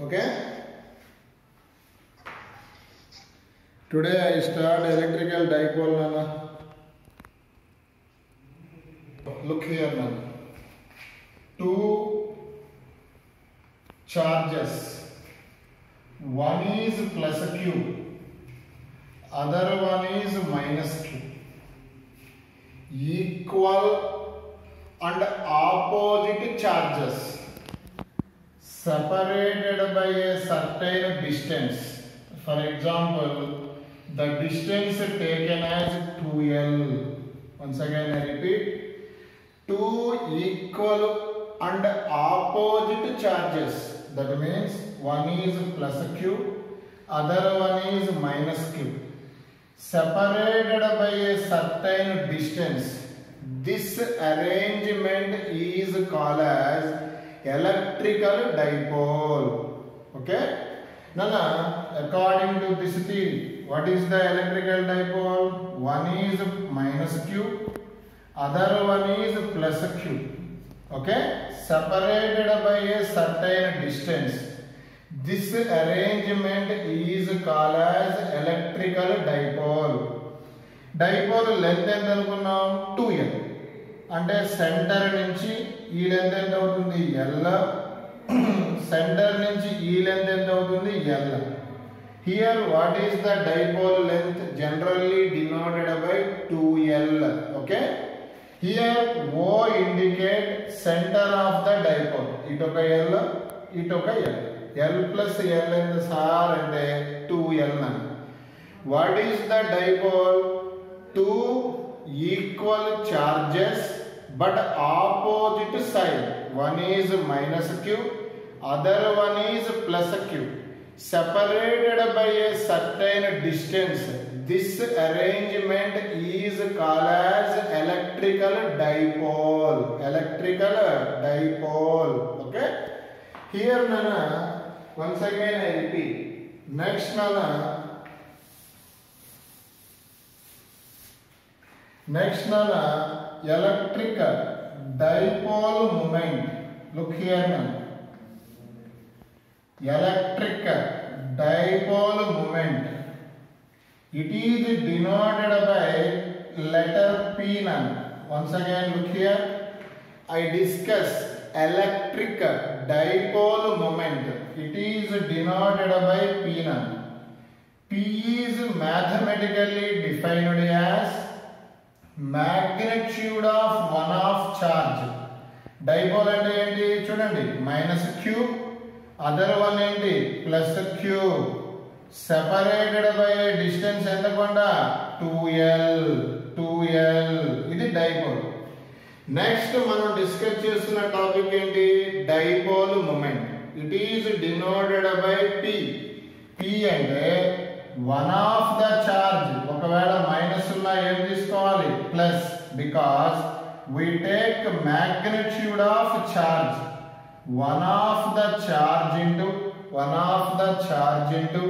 Okay? Today I start electrical dipole Nana. Look here Nana. Two charges. One is plus Q, other one is minus Q. Equal and opposite charges separated by a certain distance. For example, the distance taken as 2L. Once again I repeat, two equal and opposite charges. That means one is plus Q, other one is minus Q. Separated by a certain distance. This arrangement is called as electrical dipole. Okay? Now, according to this theory, what is the electrical dipole? One is minus Q, other one is plus Q. Okay? Separated by a certain distance. This arrangement is called as electrical dipole. Dipole length ఎంత అనుకున్నాం two L అంటే centre నుంచి ఈ length ఎంత అవుతుంది? L centre నుంచి ఈ length ఎంత అవుతుంది? L here what is the dipole length generally denoted by two L okay here O indicate centre of the dipole ఇటొక L ఇటొక ఎల్ ఎల్ ప్లస్ ఎల్ ఎంత సార్ అంటే టూ ఎల్ అని what is the dipole two equal charges but opposite side one is minus q other one is plus q. Separated by a certain distance this arrangement is called as electrical dipole. Electrical dipole okay? Here nana once again i repeat. Next nana. Next, Nana, electric dipole moment. Look here now. Electric dipole moment. It is denoted by letter P now. Once again, look here. I discuss electric dipole moment. It is denoted by P now. P is mathematically defined as magnitude of one of charge dipole అంటే ఏంటి? చూడండి. Minus queue other one ఏంటి? Plus Q separated by distance ఎంత కొండ? Two L two L ఇది dipole next మనం discuss చేస్తున్న topic ఏంటి? Dipole moment it is denoted by P P అంటే వన్ ఆఫ్ ద ఛార్జ్ ఒకవేళ మైనస్ ఉన్న ఏం తీసుకోవాలి? Plus because we take magnitude of charge one of the charge into one of the charge into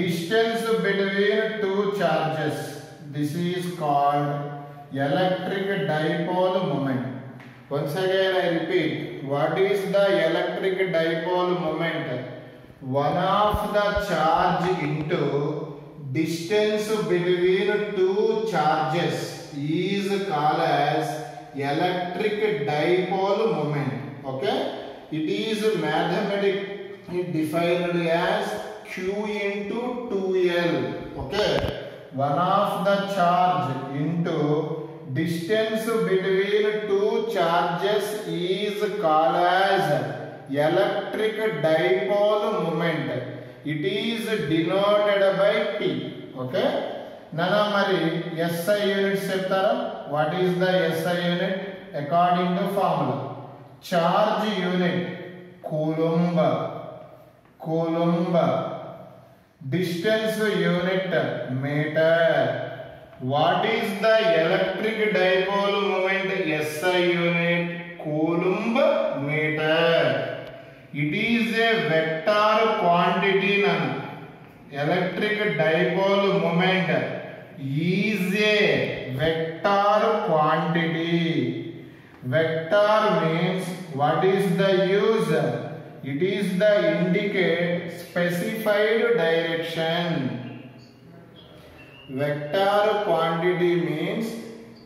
distance between two charges this is called electric dipole moment once again I repeat what is the electric dipole moment one of the charge into distance between two charges is called as electric dipole moment okay? It is mathematically defined as q into 2l okay? One of the charge into distance between two charges is called as electric dipole moment it is denoted by p okay? నానా మరి SI units చెప్తారా? What is the SI unit according to formula charge unit coulomb coulomb distance unit metre what is the electric dipole moment SI unit coulomb metre It is a vector quantity none. Electric dipole moment is a vector quantity. Vector means what is the use? It is the indicate specified direction. Vector quantity means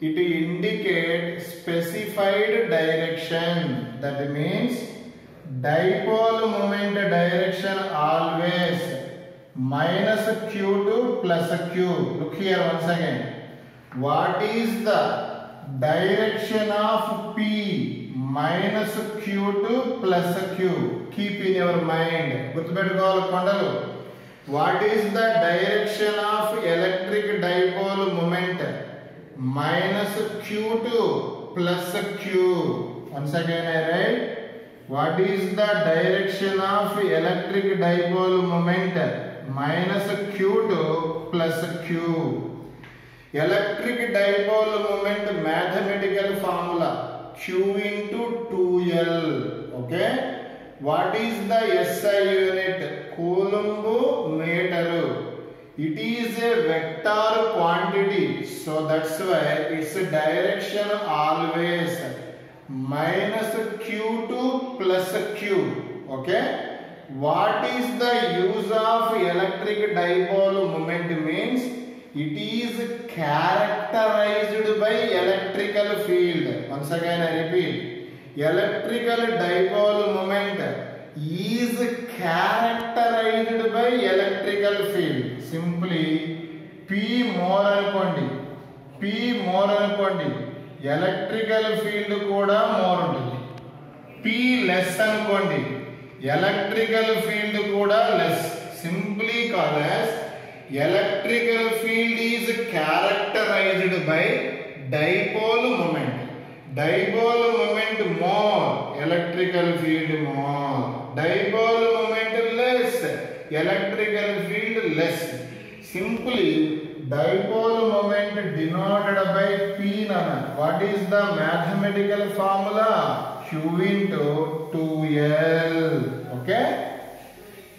it indicate specified direction. That means dipole moment direction always minus q to plus q. Look here once again. What is the direction of p minus q to plus q? Keep in your mind. గుర్తుపెట్టుకోవాలి కొండలు what is the direction of electric dipole moment minus Q to plus Q once again What is the direction of electric dipole moment? Minus Q2 plus Q. Electric dipole moment mathematical formula Q into 2L. Okay. What is the SI unit? Coulomb meter. It is a vector quantity. So that's why its direction always minus q to plus q okay what is the use of electric dipole moment means it is characterized by electrical field once again i repeat electrical dipole moment is characterized by electrical field simply p more అనుకోండి p more అనుకోండి Electrical field కూడా more ఉంటుంది P less అనుకోండి electrical field కూడా less simply calls electrical field is characterised by dipole moment dipole moment more electrical field more dipole moment less electrical field less simply dipole moment denoted by p nana. What is the mathematical formula? Q into 2l okay?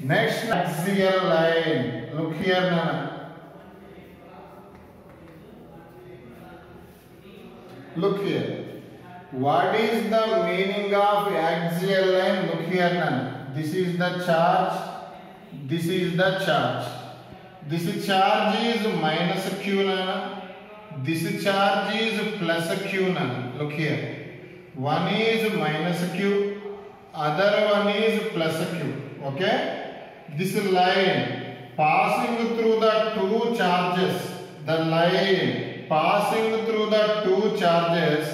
Next axial line. Look here nana. Look here. What is the meaning of axial line? Look here nana. This is the charge. This is the charge this charge is minus q nana this charge is plus q nana look here one is minus q other one is plus q okay this line passing through the two charges the line passing through the two charges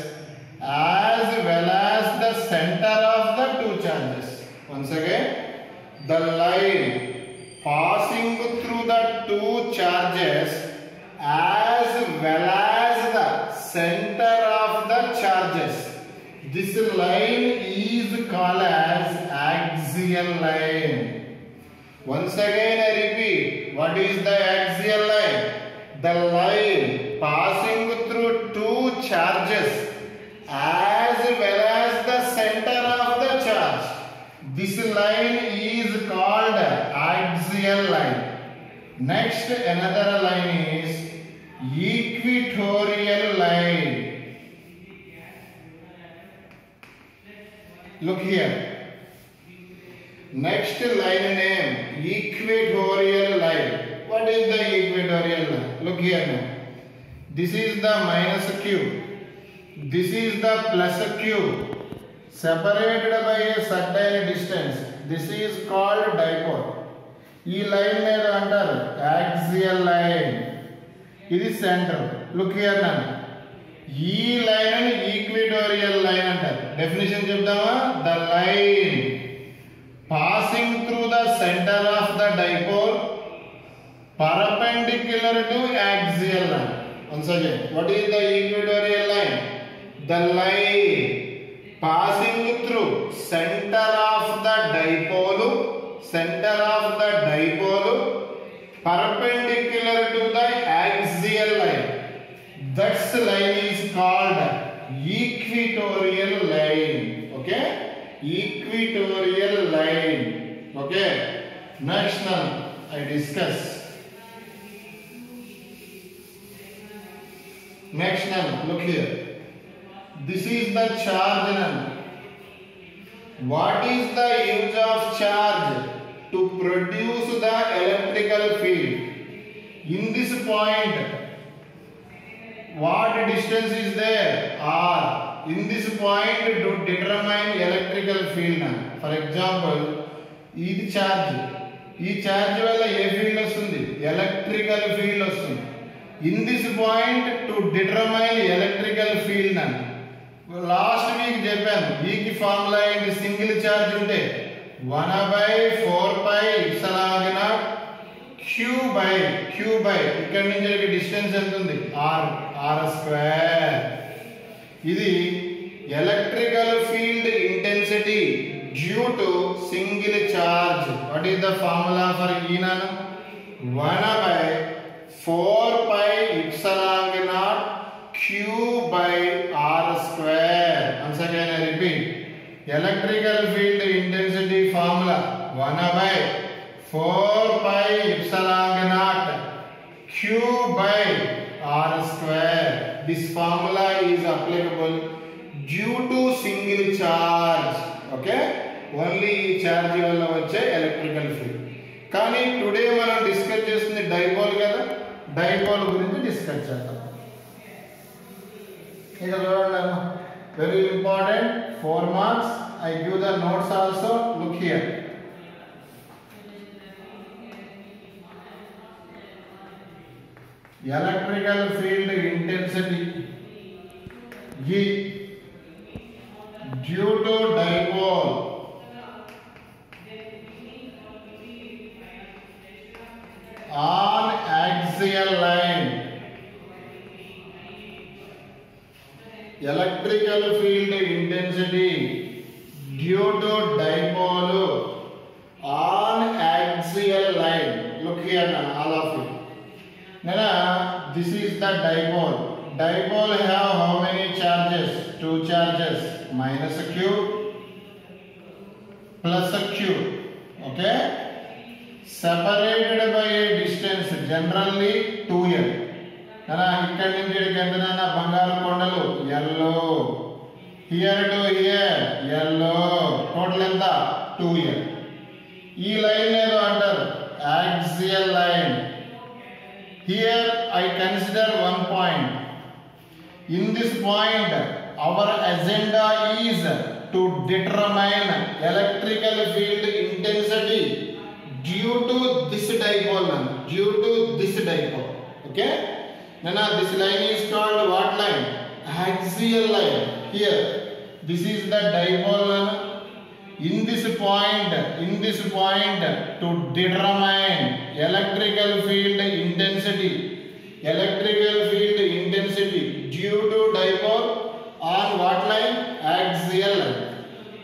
as well as the center of the two charges once again the line passing through the two charges as well as the center of the charges this line is called as axial line once again I repeat, what is the axial line? The line passing through two charges as well as the center of the charge. This line is called axial line. Next another line is equatorial line. Look here. Next line name equatorial line. What is the equatorial line? Look here now. This is the minus q. This is the plus q. Separated by a certain distance. This is called dipole. ఈ line మీద అంటారు axial line ఇది centre look year నన్ను ఈ line equatorial line అంటారు. Definition చెప్తామా the line passing through the centre of the dipole perpendicular to axial line ఒకసారి what is the equatorial line the line passing through centre of the dipole centre of the die perpendicular to the axial line. That line is called equatorial line. Okay? equatorial line okay next one i discuss next one look here this is the charge none What is the use of charge to produce the electrical field? In this point, what distance is there? R. In this point to determine electrical field. For example, ఇది charge ఈ charge వల్ల ఏ field వస్తుంది electrical field వస్తుంది in this point to determine electrical field అని last week చెప్పాను week formula ఏంటి single charge ఉంటే one by four by epsilon q by q by ఇక్కడ నుంచి డిస్టెన్స్ ఎంత ఉంది? ఆర్ ఆర్ స్క్వేర్ ఇది electrical field intensity due to single charge what is the formula for ఈనన్ one by four by epsilon naught q by r square once again I repeat electrical field intensity formula one by four pi epsilon naught q by r square. This formula is applicable due to single charge. Okay? Only charge వల్ల వచ్చే electrical field కానీ today మనం discuss చేస్తుంది dipole కదా dipole గురించి discuss చేద్దాం ఇక చూడండి very important four marks I give the notes also look here electrical field intensity ये due to separated by a distance generally 2l అలా ఇక్కడి నుంచి ఇక్కడికి బంగారు కొండలు yellow here to here yellow total ఎంత టూ ఇయర్ ఈ లైన్ ఏదో అంటారు axial line here I consider one point in this point our agenda is to determine electrical field intensity due to this dipole man, due to this dipole. Okay? Nana this line is called what line? Axial line. Here. This is the dipole in this point in this point to determine electrical field intensity. Electrical field intensity due to dipole on what line? Axial line.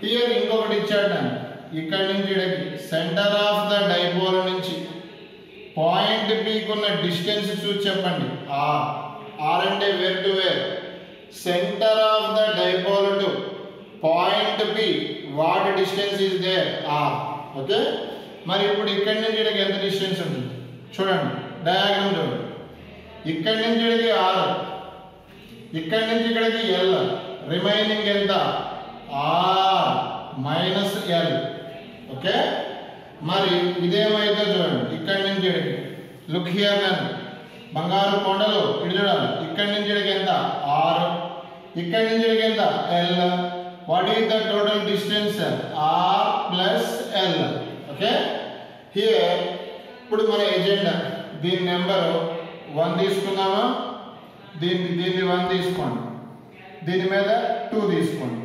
Here inkokati ichchadu ఇక్కడ నుంచి ఇక్కడికి centre of the dipole నుంచి point పీకున్న distance చూసి చెప్పండి. R r అంటే where to where. Centre of the dipole to point p what distance is there? R okay? మరి ఇప్పుడు ఇక్కడి నుంచి ఇక్కడికి ఎంత డిస్టెన్స్ ఉంటుంది? చూడండి డయాగ్రామ్ చూడండి. ఇక్కడి నుంచి ఇక్కడికి ఆర్ ఇక్కడి నుంచి ఇక్కడికి ఎల్ రిమైనింగ్ ఎంత? R minus l. ఓకే? మరి ఇదేమైతే చూడండి ఇక్కడి నుంచి లుక్ హియర్ నన్ను బంగారు కొండలు ఇది చూడాలి ఇక్కడి నుంచి ఎంత? ఆర్. ఇక్కడి నుంచి ఎంత? L. What is the total distance r plus l. Okay? Here ఇప్పుడు మన ఎజెండా దీని నెంబర్ వన్ తీసుకుందామా? దీన్ని దీన్ని వన్ తీసుకోండి. దీని మీద టూ తీసుకోండి.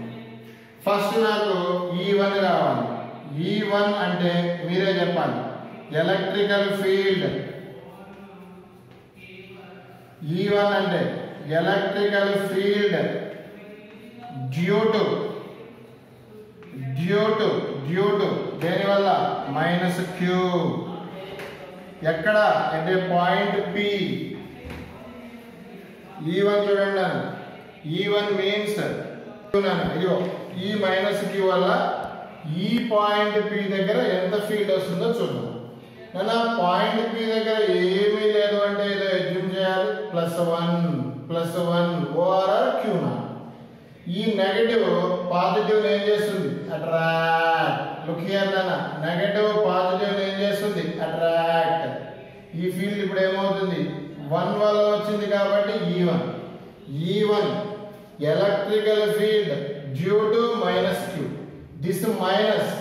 ఫస్ట్ నాకు e ఈ వన్ రావాలి. E ఈ వన్ అంటే మీరే చెప్పాలి. ఎలక్ట్రికల్ ఫీల్డ్ ఈ వన్ అంటే electrical field due to due to due to దేనివల్ల మైనస్ క్యూ ఎక్కడ? అంటే పాయింట్ పి ఈ వన్ చూడండి ఈ వన్ మీన్స్ అయ్యో ఈ మైనస్ క్యూ వల్ల ఈ పాయింట్ పి దగ్గర ఎంత ఫీల్డ్ వస్తుందో చూద్దాం. ఆ పాయింట్ పి దగ్గర ఏమీ లేదు అంటే ఏదో ఎగ్జూమ్ చేయాలి. ప్లస్ వన్ ప్లస్ వన్ ఓఆర్ఆర్ క్యూ నా ఈ నెగటివ్ పాజిటివ్ ఏం చేస్తుంది? అట్రాక్ట్. లుక్ హియర్ నాన్న నెగటివ్ పాజిటివ్ ఏం చేస్తుంది? అట్రాక్ట్. ఈ ఫీల్డ్ ఇప్పుడు ఏమవుతుంది? వన్ వల్ల వచ్చింది కాబట్టి ఈ వన్ ఈ one electrical field due to minus Q this minus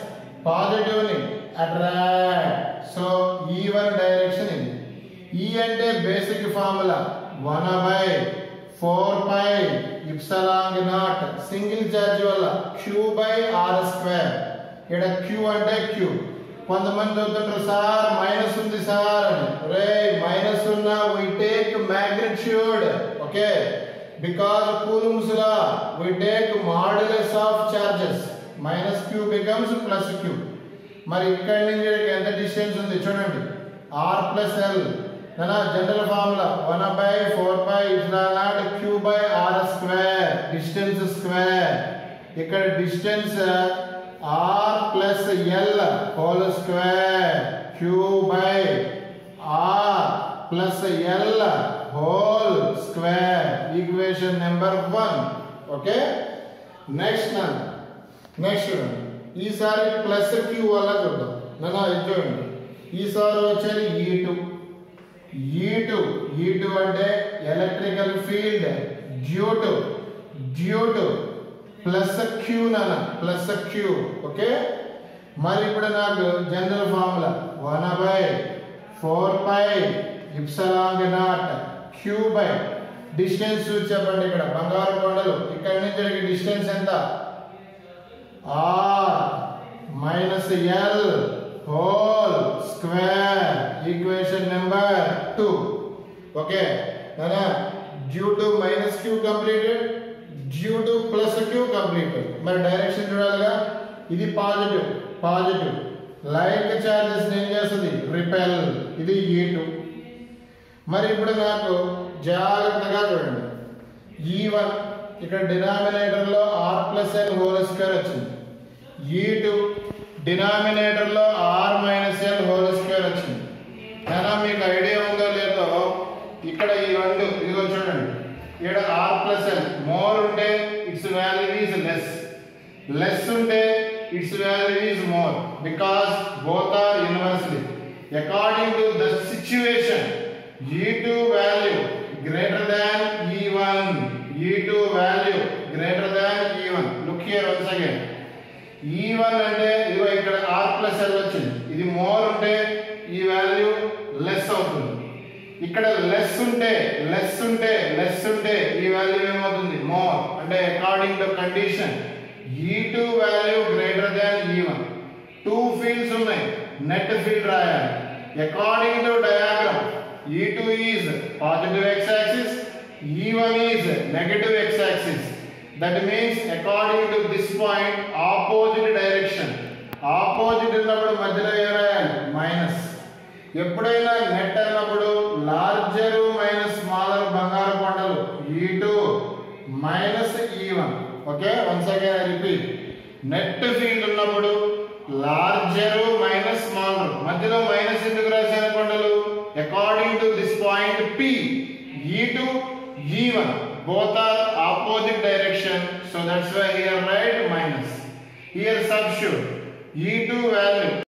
పాజిటివ్ని attract so ఈ వన్ డైరెక్షన్ ఇది ఈ అంటే basic formula one by four pi epsilon naught single charge వల్ల క్యూ బై ఆర్ స్క్వేర్ ఇక్కడ క్యూ అంటే క్యూ కొంతమంది చదువుతుంటారు సార్ మైనస్ ఉంది సార్ అని. రే మైనస్ ఉన్న we take magnitude okay because Coulomb's law we take modulus of charges minus q becomes plus q మరి ఇక్కడి నుంచి ఇక్కడికి ఎంత డిస్టెన్స్ ఉంది చూడండి ఆర్ ప్లస్ ఎల్ నా general formula one by four by ఇట్లా naught q by r square distance square ఇక్కడ distance r plus l whole square q by r plus l whole square equation number one okay next నన్ను next చూడండి ఈసారి plus queue వల్ల చూద్దాం. నన్ను ఇది చూడండి ఈసారి వచ్చేది ఈ టూ ఈ టూ ఈ టూ అంటే electrical field due to due to plus q నన్న ప్లస్ క్యూ ఓకే మరి ఇప్పుడు నాకు general formula one by four pi epsilon naught q by distance చూసి చెప్పండి ఇక్కడ బంగారు కొండలు ఇక్కడి నుంచి డిస్టెన్స్ ఎంత? R minus l whole square equation number two okay నానా due to minus q completed due to plus q completed మరి డైరెక్షన్ చూడాలిగా ఇది పాజిటివ్ పాజిటివ్ లైక్ చార్జెస్ ఏం చేస్తుంది? రిపెల్ ఇది ఈ టూ మరి ఇప్పుడు నాకు జాగ్రత్తగా చూడండి. ఈ వన్ ఇక్కడ డినామినేటర్లో r plus l whole square వచ్చింది. E two డినామినేటర్లో r minus l whole square వచ్చింది. అయినా మీకు ఐడియా ఉందో లేదో? ఇక్కడ ఈ రెండు ఇదిగో చూడండి. ఇక్కడ ఆర్ ప్లస్ ఎల్ మోర్ ఉంటే its value is less less ఉంటే its value is more because both are university according to the situation E two E E one అంటే ఇదిగో ఇక్కడ ఆర్ ప్లస్ ఎల్ వచ్చింది. ఇది మోర్ ఉంటే ఈ వాల్యూ లెస్ అవుతుంది. ఇక్కడ లెస్ ఉంటే లెస్ ఉంటే లెస్ ఉంటే ఈ వాల్యూ ఏమవుతుంది? మోర్ అంటే according to condition E2 value greater than E1 two fields ఉన్నాయి. నెట్ ఫీల్డ్ రాయాలి. According to diagram E two is positive x axis E one is negative x axis That means according to this point, opposite direction. Opposite ఉన్నప్పుడు మధ్యలో ఏ రాయాలి? Minus ఎప్పుడైనా net అన్నప్పుడు larger minus smaller బంగారు కొండలు. E two minus E one okay once again repeat net field ఉన్నప్పుడు larger minus smaller మధ్యలో minus ఎందుకు రాశాను కొండలు? According to this point P. E2 E1 both are opposite direction so that's why here write minus. Here substitute E2 value